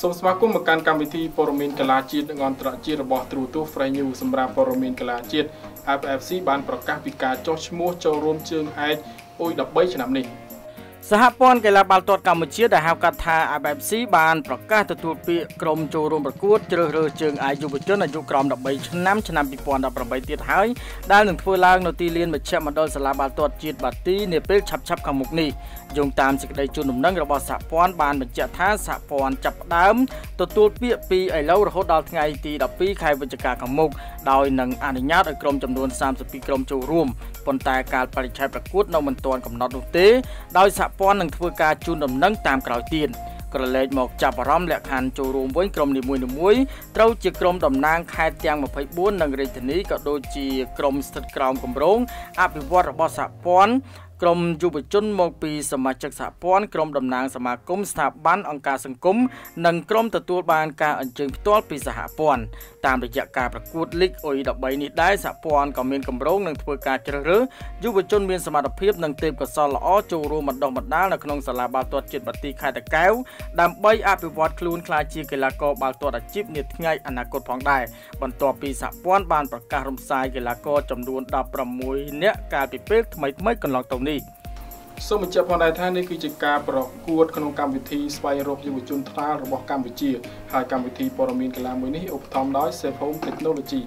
សូមស្វាគមន៍មកកាន់កម្មវិធីព័ត៌មានកីឡាជាតិនិងអន្តរជាតិរបស់ទ្រូទូ Fresh News សម្រាប់ព័ត៌មានកីឡាជាតិ FFC បានប្រកាសពីការចុះឈ្មោះចូលរួមជើងឯកអ៊ុយ13ឆ្នាំនេះ សហព័ន្ធកីឡាបាល់ទាត់កម្ពុជាដែលហៅកាត់ថា AFC បានប្រកាសទទួលពាក្យក្រុមចូលរួមប្រកួតជ្រើសរើសជើងឯកយុវជនអាយុក្រោម13ឆ្នាំឆ្នាំ2018ទៀតហើយដែលនឹងធ្វើឡើងនៅទីលានមជ្ឈមណ្ឌលសាលាបាល់ទាត់ជាតិបាទីនាពេលឆាប់ៗខាងមុខនេះយោងតាមសេចក្តីជូនដំណឹងរបស់សហព័ន្ធបានបញ្ជាក់ថាសហព័ន្ធចាប់ផ្ដើមទទួលពាក្យពីឥឡូវរហូតដល់ថ្ងៃទី12ខែវិច្ឆិកាខាងមុខដោយនឹងអនុញ្ញាតឲ្យក្រុមចំនួន32ក្រុមចូលរួមប៉ុន្តែកាលបរិច្ឆេទប្រកួតនៅមិនទាន់កំណត់នោះទេដោយសហព័ន្ធនឹងធ្វើការជូនដំណឹងតាមក្រោយទៀតក្រឡេកមកចាប់អារម្មណ៍លក្ខខណ្ឌចូលរួមវិញក្រុមនីមួយៗត្រូវជាក្រុមតំណាងខេត្តទាំង24និងរាជធានីក៏ដូចជាក្រុមស្ថិតក្រោមគម្រោងអភិវឌ្ឍរបស់សហព័ន្ធ ក្រុមយុវជនមកពីសមាជិកសហព័ន្ធក្រុមតំណាងសមាគមស្ថាប័នអង្គការសង្គមនិងក្រុមទទួលបានការអញ្ជើញផ្ទាល់ពីសហព័ន្ធតាមរយៈការប្រកួត League OE 13នេះដែរសហព័ន្ធក៏មានគម្រោងនឹងធ្វើការជ្រើសរើសយុវជនមានសមត្ថភាពនិងទេពកោសល្យល្អចូលរួមបណ្ដុះបណ្ដាលនៅក្នុងសាលាបាល់ទាត់ជាតិបាទីខេត្តតាកែវដើម្បីអភិវឌ្ឍខ្លួនក្លាយជាកីឡាករបាល់ទាត់អាជីពនាថ្ងៃអនាគតផងដែរបន្ទាប់ពីសហព័ន្ធបានប្រកាសរំសាយកីឡាករចំនួន16នាក់កាលពីពេលថ្មីៗកន្លងទៅនេះសូមបញ្ជាក់ផងដែរថានេះគឺជាការប្រកួតក្នុងកម្មវិធីស្វែងរកយុវជនថ្នាលរបស់កម្ពុជាហើយកម្មវិធីព័ត៌មានកីឡាមួយនេះឧបត្ថម្ភដោយ Safe Home Technology